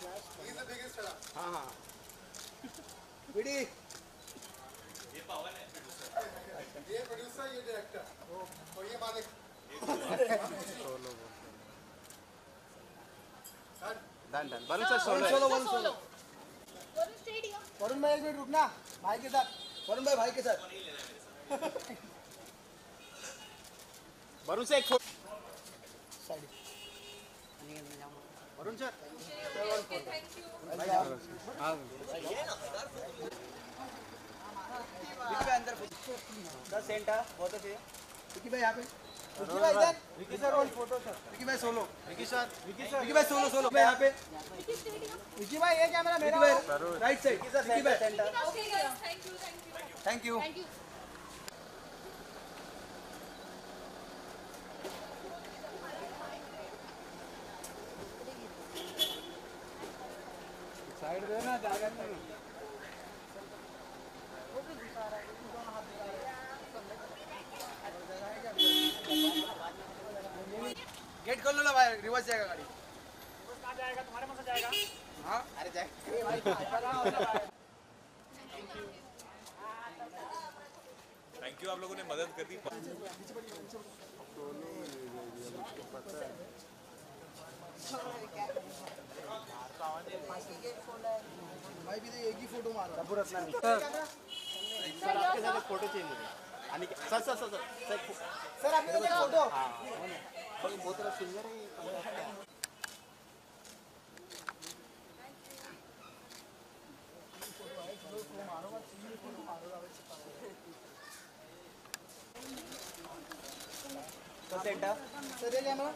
हाँ हाँ विडी ये प्रोड्यूसर ये डायरेक्टर और ये मालिक done done Varun sir solo solo one solo Varun stadium Varun भाई एक मिनट रुकना भाई के साथ वरुण भाई भाई के साथ वरुण से एक side Varun sir thank you हाँ अंदर सर सेंटर बहुत अच्छे विकी भाई यहाँ पे। विकी भाई इधर। Vicky sir one photo sir Vicky भाई solo Vicky sir Vicky sir Vicky भाई सोलो सोलो मैं यहाँ पे। विकी भाई ये कैमरा मेरा राइट साइड विकी भाई। Center okay thank you thank you thank you thank you side दे ना जाएगा नहीं गेट खोल लो ना भाई रिवर्स जाएगा गाड़ी। जाएगा तुम्हारे मन से जाएगा हाँ? अरे जाए थैंक यू आप लोगों ने मदद कर दी भाई भी तो एक ही फ़ोटो मार रहा पूरा सर सर आपके साथ फ़ोटो चाहिए मुझे आणि sir sir sir sir sir sir आपके साथ फ़ोटो पण बहुत तरह सिंगर है सर सेंटर सर ये कैमरा